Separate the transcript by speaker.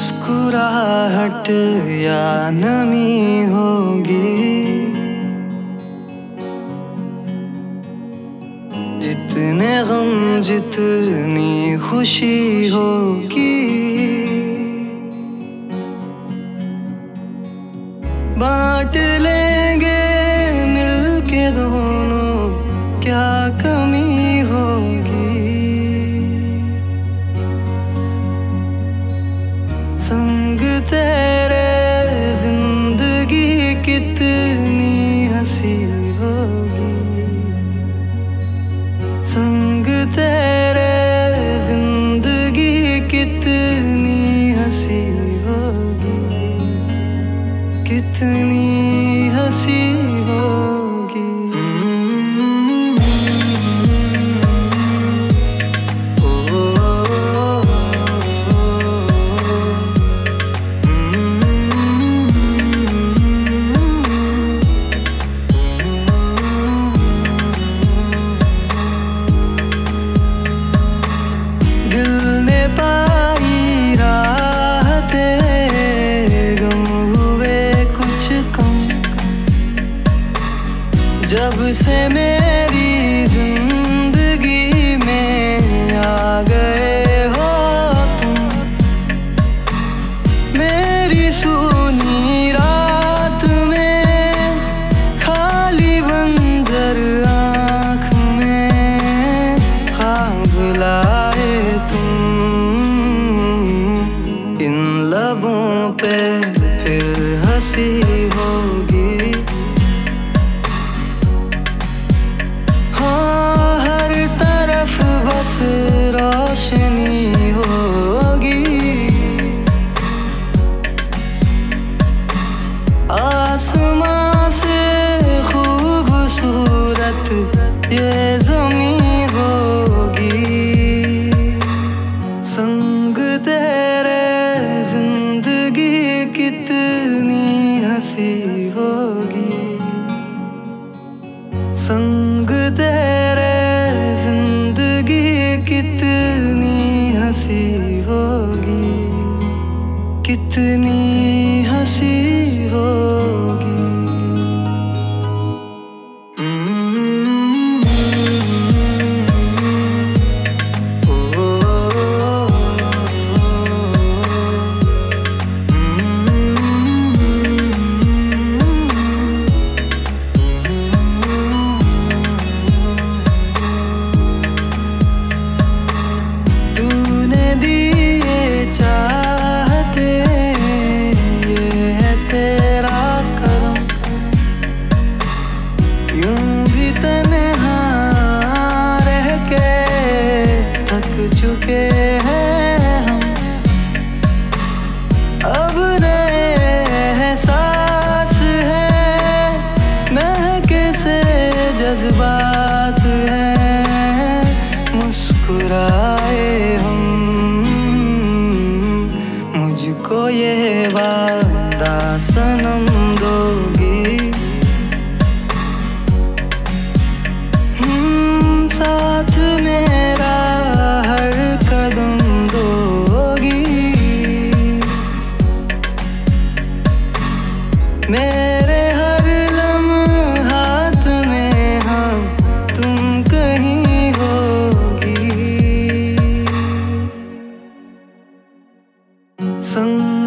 Speaker 1: मुस्कुराहट या नमी होगी। जितने गम जितनी खुशी होगी। संग तेरे जब से मेरी ज़िंदगी में आ गए हो तुम, मेरी सुनी रात में खाली बंजर आँख में ख्वाब संग तेरे ज़िंदगी कितनी हँसी होगी कितनी मुझको ये वादा सनम 曾